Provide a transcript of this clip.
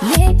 Yeah.